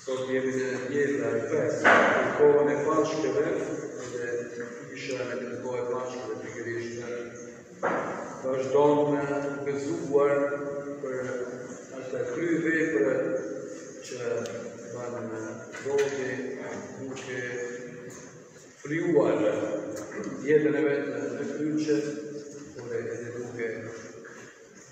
Sot jemi në të dielën e pestë në kohën e pashkëve, dhe kisha në këtë kohë të pashkëve pikërisht vazhdon me u gëzuar për atë kryevepër që bën Zoti duke flijuar jetën e vet në kryq, por edhe duke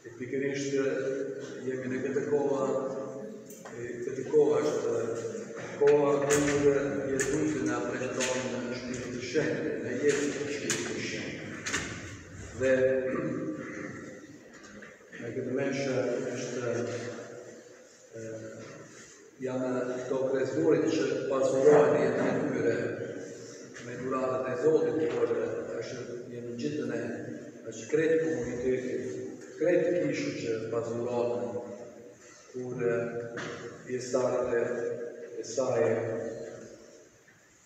E pikërisht jemi në këtë kohë, këtë kohë është kohë ku Jezusi na premton Shpirtin e Shenjtë, na jep Shpirtin e Shenjtë. Dhe në këtë meshë është Janë këto krezmuarit që pasurojnë jetën e tyre me dhuratat e Zotit, por është njëkohësisht edhe është krejt komuniteti, krejt kisha që pasurohet, kur pjesëtarët e saj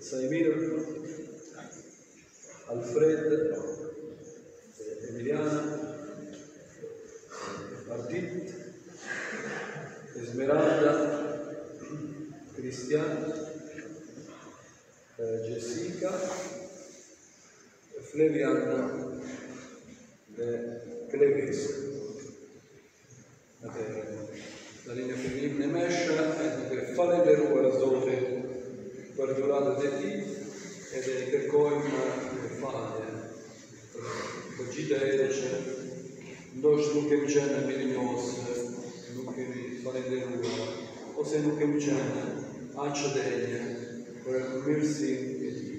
Saimir Alfred Emilian Ardit Esmeralda Kristian Jessica Fleviana dhe Klevis Ta fillojmë meshën duke falenderuar Zotin për dhuratat e tij, edhe i kërkojmë falje për gjitha herët që ndoshta nuk kemi qenë mirënjohës, nuk kemi falenderuar, ose nuk kemi qenë aq të denjë për mirësinë e tij.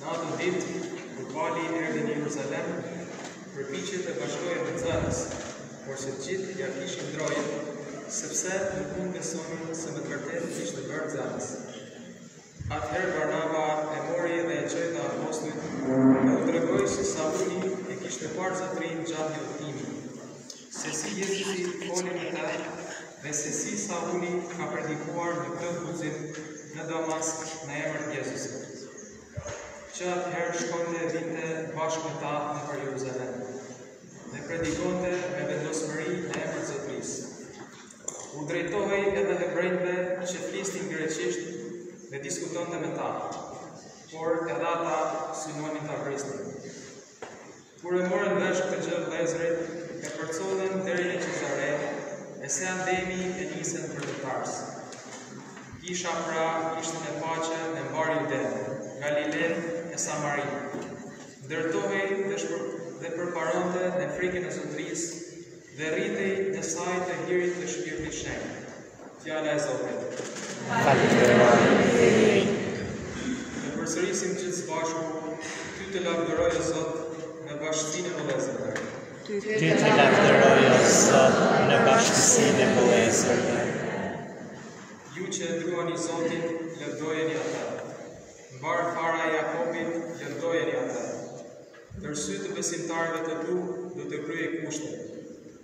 Në ato ditë, kur Pali erdhi në Jeruzalem, përpiqej të bashkohej me nxënësit, porse të gjithë ia kishin drojën, sepse nuk mund të besonin se me të vërtetë ishte bërë nxënës. Atëherë Barnaba e mori dhe e çoi te apostujt, dhe u tregoi se Sauli e kishte parë Zotërinë gjatë udhëtimit. se si Jezusi foli me të dhe se si Sauli ka predikuar me guxim në Damask në emër të Jezusit. Që atëherë shkonte e vinte bashkë me ta nëpër Jeruzalem dhe predikonte me vendosmëri në emër të Zotërisë. U drejtohej edhe hebrejtëve që flisnin greqisht dhe diskutonte me ta, por edhe ata synonin ta vrisnin. Kur e morën vesh këtë gjë vëllezërit, e përcollën deri në Cezare, e se andejmi e nisën për në Tars. Kisha pra ishte në paqe në mbarë Judenë, Galilen e Samarinë. Ndërtohej dhe, shpër, dhe përparonte në frikën e Zotërisë dhe rritej në saje të hirit të Shpirtit Shenjt. Fjala e Zotit. Falënderim. Përsërisim të gjithë së bashku, ty të lavdëroj o Zot në bashkësinë e vëllezërve. Ty të lavdëroj o Zot në bashkësinë e vëllezërve. Ju që e druani Zotin, lëvdojeni atë. Mbarë fara e Jakobit, lëvdojeni atë. Ndër sy të besimtarëve të tu, do të kryej kushtet.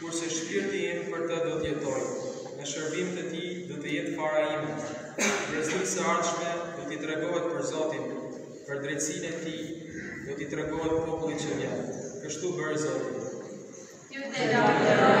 Kurse shpirti im për të do të jetojë, në shërbim të tij do të jetë fara ime. Breznisë së ardhshme do t'i tregohet për Zotin, për drejtësinë e tij do t'i tregohet popullit që vjen. Kështu bëri Zoti. Ty të lavdëroj.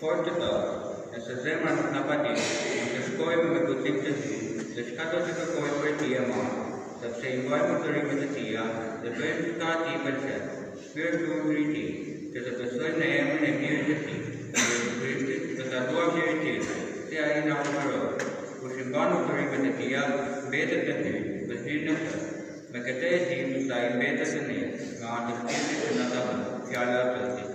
Fort të dashur, nëse zemra nuk na padit, mund të shkojmë me guxim te Hyji dhe çka do të kërkojmë prej tij e marrim, sepse i mbajmë urdhërimet e tija dhe bëjmë çka atij i pëlqen. Ky është urdhri i tij, që të besojmë në emrin e Birit të tij, Jezu Krishtit, dhe ta duam njëri-tjetrin, si ai na urdhëroi. Kush i mban urdhërimet e tija, mbetet në Hyjin dhe Hyji në të. Me këtë e dimë se ai mbetet në ne, me anë të Shpirtit që na dha, fjala e Zotit.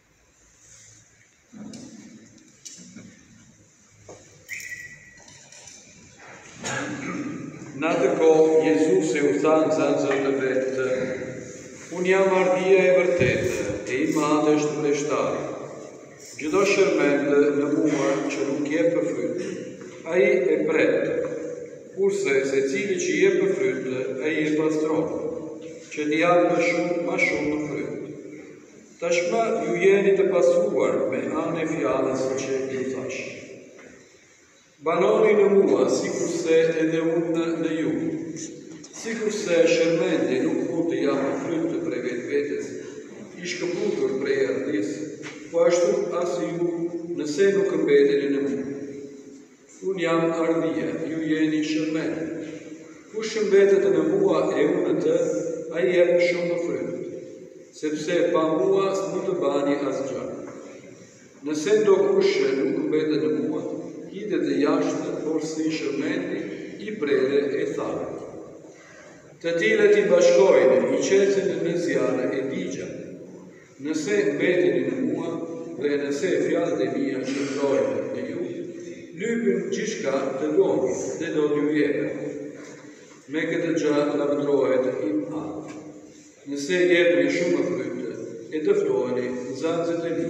Në atë kohë, Jezusi u tha nxanësve të vet, Unë jam hardhia e vërtetë, e im Atë është vreshtari. Çdo shermend në mua që nuk jep fryt, ai e pret, kurse secilin që jep fryt, ai e pastron, që të japë shumë, ma shumë fryt. Tashma ju jeni të pastruar me anë të fjalës që ju thashë. Banoni në mua, sikurse edhe unë në ju. Sikurse shermendi nuk mund të japë fryt prej vetvetes, i shkëputur prej hardhisë, po ashtu as ju nëse nuk mbeteni në mua. Unë jam hardhia, ju jeni shermendet. Kush mbetet në mua e unë në të, ai jep shumë fryt, sepse pa mua s'mund të bani asgjë. Nëse ndokush nuk mbetet në mua, hidhet jashtë porsi shermendi i prerë e thahet. Të tillët i bashkojnë, i qesin në zjarr e digjen. Nëse mbeteni me mua dhe nëse fjalët e mia qëndrojnë me ju, lypni gjithçka të doni dhe do t'ju jepet. Me këtë gjë lavdërohet im Atë. Nëse jepni shumë fryte, e dëftoheni nxënësit e mi.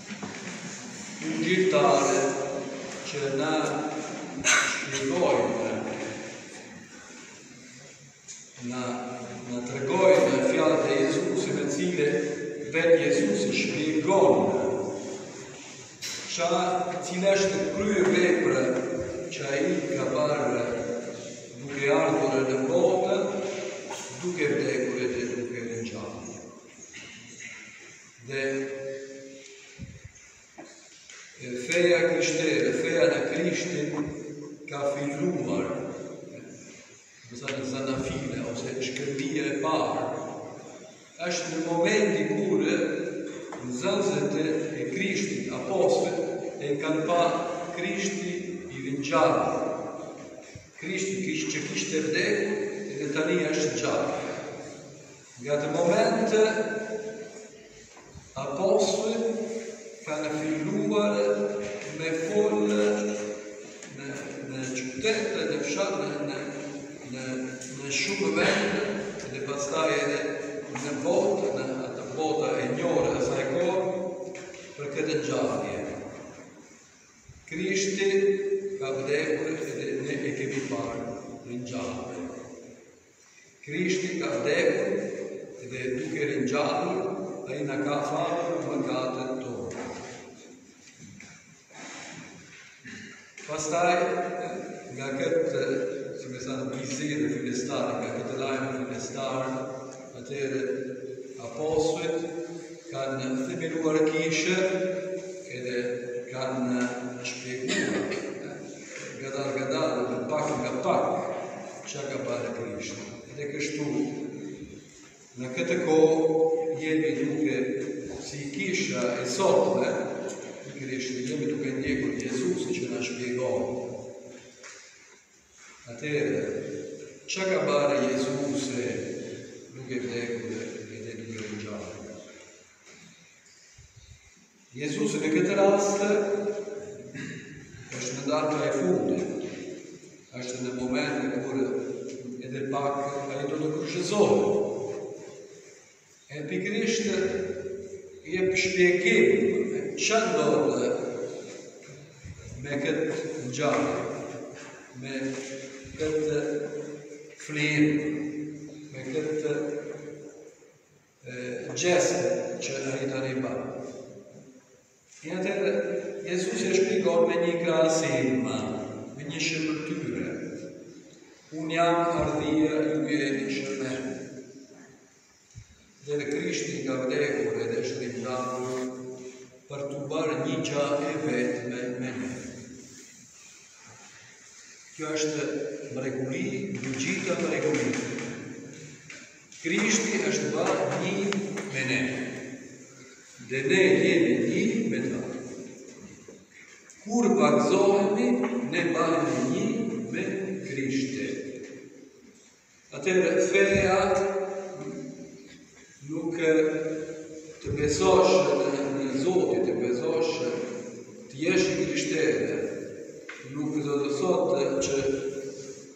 Ungjilltarët që na tregojnë, na tregojnë fjalët e Jezusit me cilat vetë Jezusi shpjegon ça, cila është kryevepra që ai ka bërë duke ardhur në botë duke vdekur e duke u ringjallë. Dhe e feja krishtere, feja në Krishtin, ka filluar, në sa në zanafilla, ose shkëndija e parë, është në momentin kur nxënësit e Krishtit, apostujt, e kanë pa Krishtin e ringjallur, Krishti kish që kishte vdekë, dhe tani është gjallë. Nga ai moment, apostujt kanë filluar me folë në, në qytete dhe në fshatra dhe në, në, në shumë vende dhe pastaj edhe në botë, në atë bota e njohur e asaj kohe për këtë ngjarje. Krishti ka vdekur edhe ne e kemi parë të ngjallur. Krishti ka vdekur dhe duke u ringjallur, ai na ka falë mëkatet tona. Pastaj, nga këtë, si me thënë, vizion fillestar, nga këtë lajm fillestar, atëherë apostujt kanë themeluar kisha edhe kanë shpjeguar ngadalë ngadalë dhe pak nga pak Ça ka bërë për kishën? Dhe kështu, në këtë kohë jemi duke si kisha e sotme, në kreshmë jemi duke ndjekur Jezusin që na shpjegon. Atëherë, ça ka bërë Jezusi duke vdekur dhe Jezusi në këtë rast është në darka e fundit, është në momentin kur edhe pak ai do të kryqëzohet. E pikërisht jep shpjegim çfarë ndodh me këtë ngjarje, me këtë flijim, me këtë gjeste që ai tani bën. Atëherë Jezus e shpjegon me një krahasim, me një shëmbëlltyrë. Unë jam hardhia ju jeni shermend. Dhe Krishti ka vdekur edhe është ringjallur për t'u ba një gja e vetme me ne. Kjo është mrekulli, e gjitha mrekulli. Krishti është ba një me ne. Dhe ne jemi një me të. Kur pagëzohemi, ne bahemi një me Krishtin. Atëherë, feja nuk të besosh në Zotin, të besosh të jesh i krishterë, nuk do të thotë që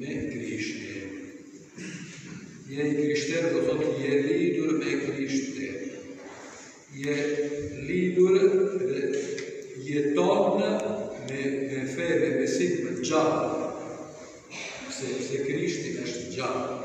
Me Krishtin. Je i krishterë do të thotë je lidhur me Krishtin. Je lidhur dhe jeton me fe me besim të gjallë. Se Krishti është gjallë.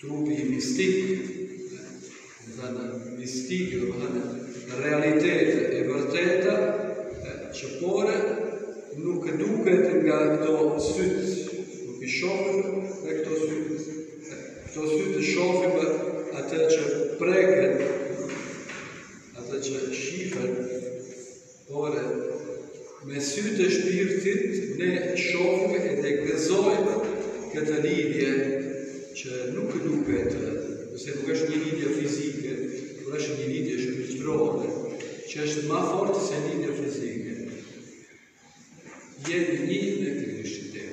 Trupi mistik, domethënë mistike, domethënë realitete të vërteta, që por nuk duken nga këto sytë, nuk i shofim me këto sytë. Këto sytë shofim atë që preket, atë që shifet, Por me sytë e shpirtit ne shohim e ne gëzojmë këtë lidhje që nuk duket, se nuk është një lidhje fizike, por është një lidhje shpirtërore, që është ma e fortë se lidhja fizike. Jemi një në Krishtin.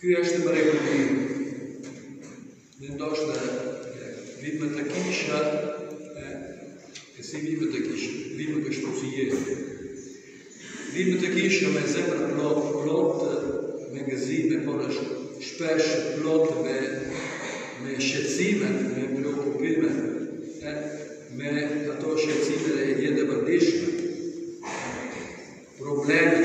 Kjo është mrekulli Dhe ndoshta Vijmë te kisha E si vijmë te kisha Vijmë kështu si jemi Vijmë te kisha me zemër plot Plot me gëzime Por edhe shpesh plot me Me shqetësime Me preokupime Me ato shqetësime të jetës së përditshme Problemet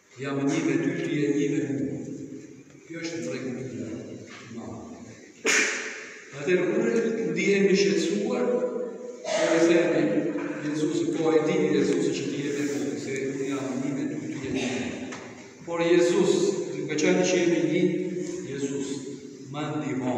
Jam një me ty, ti je një me mua. Kjo është mrekulli e madhe. Atëherë kur të ndihemi të shqetësuar, edhe themi, Jezusi, po e di Jezusi që ti je me mua, se unë jam një me ty, ti je një me mua. Por Jezus, meqenëse jemi një, Jezus, më ndihmo.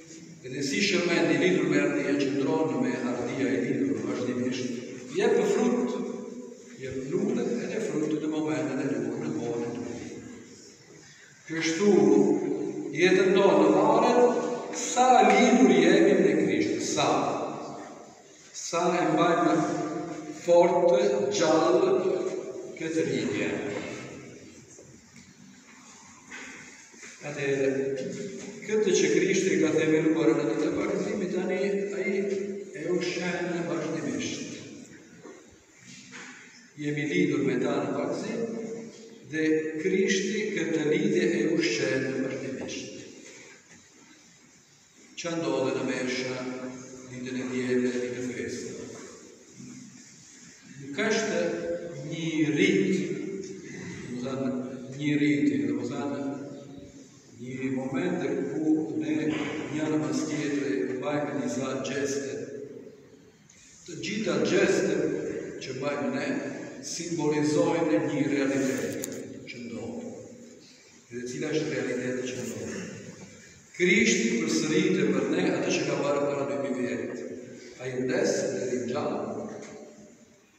Edhe si shërmend i lidhur me hardhi qëndron me hardhia e lidhur vazhdimisht. Jep frut, jep lule edhe frut në momentet e duhur në kohën e duhur. Kështu, jetën tonë varet, sa lidhur jemi në Krisht, sa, sa e mbajmë fort gjallë këtë lidhje. Atëherë, këtë që Krishti ka themeluar në ditë të pagëzimit tonë, ai e ushqen vazhdimisht. Jemi lidhur me të në pagëzim, dhe Krishti këtë lidhje e ushqen vazhdimisht. Ça ndodh në Meshë ditën e diele dhe ditën e festës? Nuk është një rit, domethënë një rit, domethënë një moment ku ne njëra pas tjetrës bëjmë disa gjeste Të gjitha gjestet që bëjmë ne simbolizojnë një realitet që ndodhë. Dhe cila është realiteti që ndodhë? Krishti përsërit për ne atë që ka bërë para 2000 vjet. Ai vdes dhe ringjall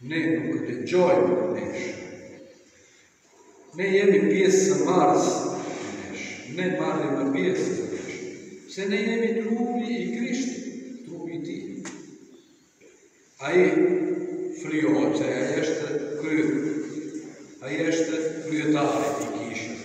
Ne nuk dëgjojmë Meshë. Ne jemi pjesëmarrës në Meshë. Ne marrim pjesë në Meshë. Se ne jemi trupi i Krishtit, trupi i tij. Ai flijohet, se ai është kryet, ai është kryetari i kishës.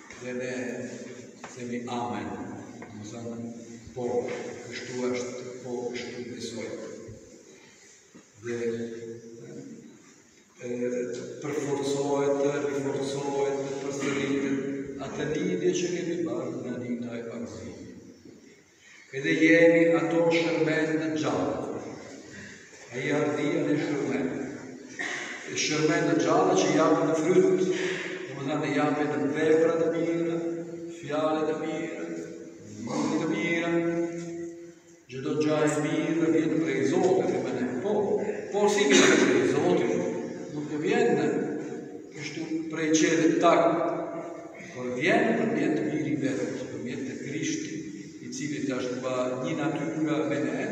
Dhe ne themi amen, domethënë, po, kështu është, po, kështu besoj. Dhe përforcohet, riforcohet, përsëritet, atë lidhje që kemi bërë në dita e pagëzimit. Edhe jemi ato shërmende të gjallë. Ai hardhia, ne shërmend. E shërmende të gjallë që japin fryt, domethanë japin vepra të mira, fjalë të mira, mendime të mira, çdo gja e mirë vjen prej Zotit themi ne. Po, po si vjen prej Zotit, nuk të vjen kështu prej qiellit tak, Por vjen në mjetë miri vetët, në mjetë të krishti, i cili të ashtë pa një natyra me ne,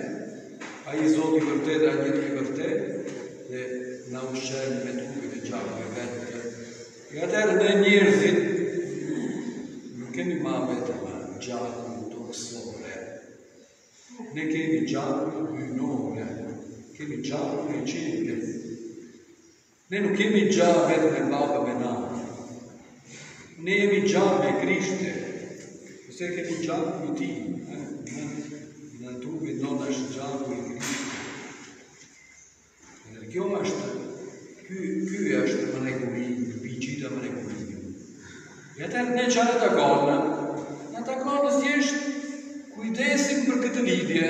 a i zoti vërte dhe a një një vërte, dhe në ushen me të kujtë e gjakë me vetë. E atër dhe njërzit, nuk kemi ma vetë ma gjakë në të kësore. Ne kemi gjakë në nënore, kemi gjakë në qenëve. Ne nuk jemi gjallë vetëm me babë me nanë. Ne jemi gjallë me Krishtin. Nëse jemi gjallë ky trup, në, në, në trupin tonë është gjallë Krishti. Dhe kjo është, ky, ky është më në kujti, në pi gjitha më në kujti. E te ne që janë të tona, në të tona thjesht kujdesemi për këtë lidhje,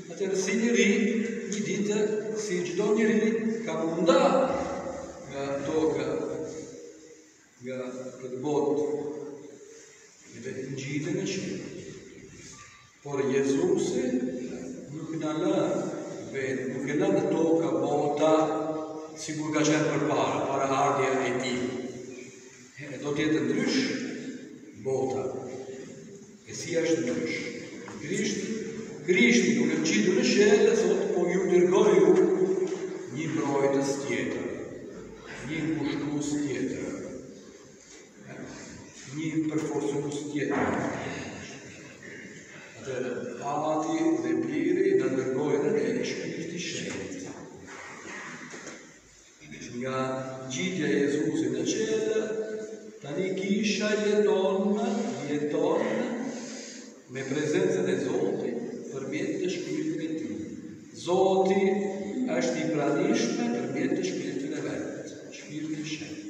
Atëherë si njeri, një ditë, si çdo njeri, ka me nda nga toka, nga kjo botë, edhe ngjitet në qiell. Por Jezusi nuk na lë vetë, nuk e lë në tokë botën, sikur ka qenë përpara, para ardhjes së tij. E do të jetë ndryshe bota. E si është ndryshe. Krisht, Krishti u ngjit në qiell dhe thotë, po ju dërgoj ju një mbrojtës tjetër, një ngushëllues tjetër, një përforcues tjetër. Dhe ati dhe biri na dërgojnë Shpirtin e Shenjtë. Nga ngjitja e Jezusit në qiell, tani kisha jeton, jeton me prezencën e Zotit përmjet shpirtit të tij. Zoti është i pranishëm përmjet shpirtit të vet, Shpirtit Shenjtë.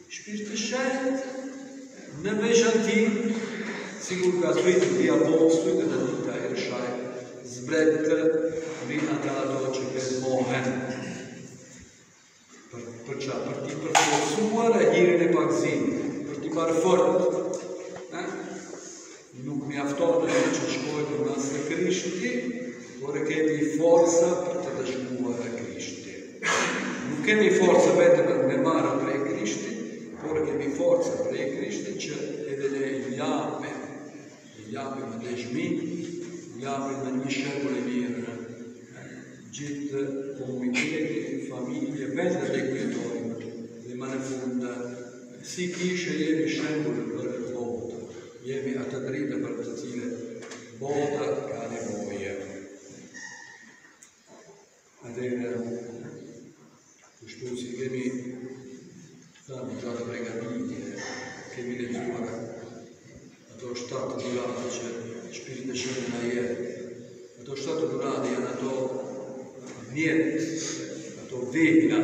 Shpirti i Shenjtë në veçanti sikur ka zbritë te apostujt dhe te të hershmit, zbret mbi ata ato që krezmohen. Për, për çka, për t'i përforcuar hirin e pagëzimit, për t'i bërë fort. Nuk mjafton të ecim, të shkojmë mbas Krishtit, por e kemi forcën për të dëshmuar Krishtin. Nuk kemi forcë vetëm për me marrë prej Krishtit, por e kemi forcën prej Krishtit që edhe ne të japim, të japim dëshmi, japim një shembull të mirë në gjithë komunitetin, familje, vendet ku jetojmë, dhe më në fund, si kishë të jemi shembull për Jemi ajo dritë për të cilën bota ka nevojë. Atëherë, kështu si kemi thënë gjatë përgatitjes, kemi lexuar ato shtatë dhuratë që Shpirti i Shenjtë na jep. Ato shtatë dhuratë janë ato mjete, ato vegla,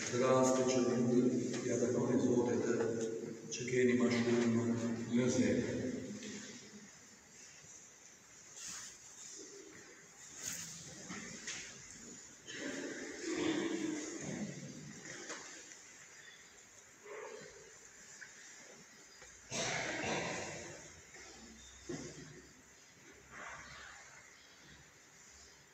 Është rasti që mund të ja takoni Zotit dhe që keni ma shumë në zemër.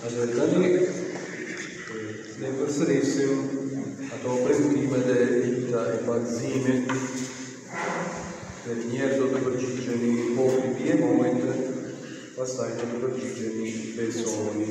Dhe tani, ne përsërisim ato premtime dhe dita e pagëzimit, dhe njëherë do të përgjigjeni po, i biem mohit, pastaj do të përgjigjeni besoni.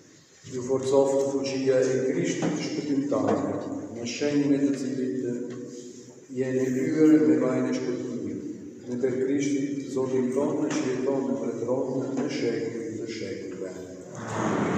Ju forcoftë fuqia e Krishtit shpëtimtar, në shenjën e të cilit jeni lyer me vajin e shpëtimit, nëpër Krishtin, Zotin tonë që jeton e mbretëron në shekuj të shekujve. Amen.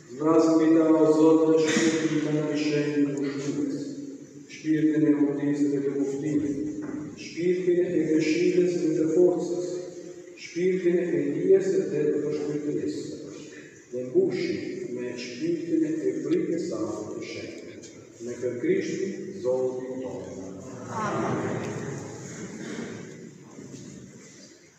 Zbraz mbi ta o Zot shpirtin tënd të shenjtë ngushëllues, shpirtin e urtisë dhe të kuptimit, shpirtin e këshillës dhe të forcës, shpirtin e dijes dhe të përshpirtjes, dhe mbushi me shpirtin e frikës sate të shenjtë. Nëpër Krishtin Zotin tonë. Amen.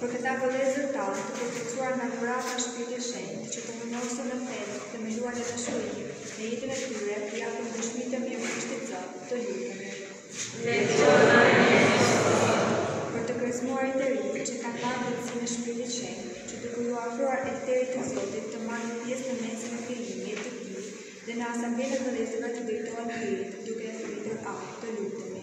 Për këta vëllezër tanë të përforcuar nga dhurata e Shpirtit të Shenjtë, që të rrënjosur në fe e të themeluar në dashuri me jetën e tyre, t'i japin dëshmi të mirë Krishtit Zot, të lutemi. Për të krezmuarit e rinj që kanë marrë plotësinë e Shpirtit të Shenjtë, që duke iu afruar elterit të Zotit të marrin pjesë në meshën e flijimit të Tij dhe në asamblenë e vëllezërve t'i drejtohen Hyjit, duke e thërritur Atë, të lutemi.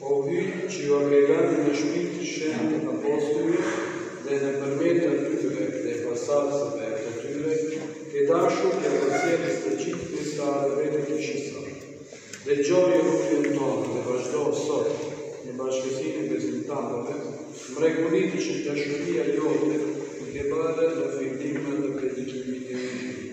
O ty që ju agregani në shpinë të shenë të apostëve dhe në përmet të tyre dhe pasatësëve e të tyre, ke dashur të përcjellës të gjithë të sarëve të kishësëm. Dhe gjojë rrugën tonë dhe vazhdo sot në bashkësin e bezimtarëve, mrekullit që të shurria jote të ke bare në fitime dhe të gjithë të një të një të një.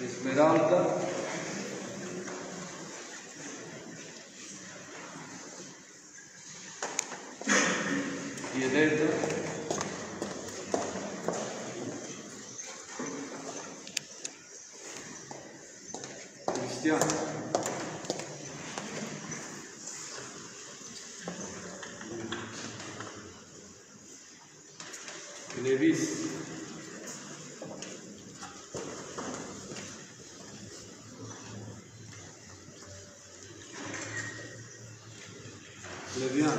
Esmeralda Violeta Cristian Nevis Nevian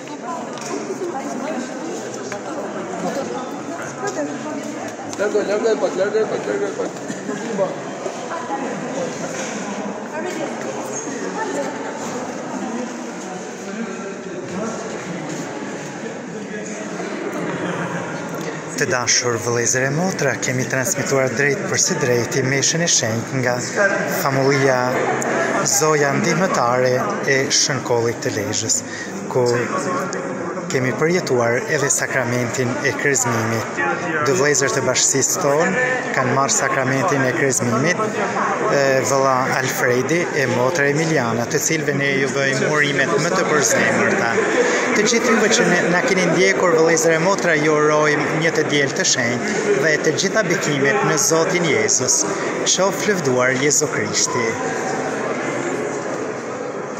Largoj, largoj pak, largoj pak, largoj pak. Të dashur vëllezër e motra, kemi transmituar drejtpërsëdrejti meshën e shenjtë nga famullia Zoja ndihmëtare e Shën Kollit të Lezhës. ku kemi përjetuar edhe sakramentin e krezmimit. Dy vëllezër të bashkësisë tonë kanë marrë sakramentin e krezmimit, vëlla Alfredi e motra Emiliana, të cilëve ne u bëjmë urimet më të përzemërta. Të gjithë juve që na keni ndjekur vëllezër e motra ju urojmë një të diel të shenjtë dhe të gjitha bekimet në Zotin Jezus. Qoftë lëvduar Jezu Krishti.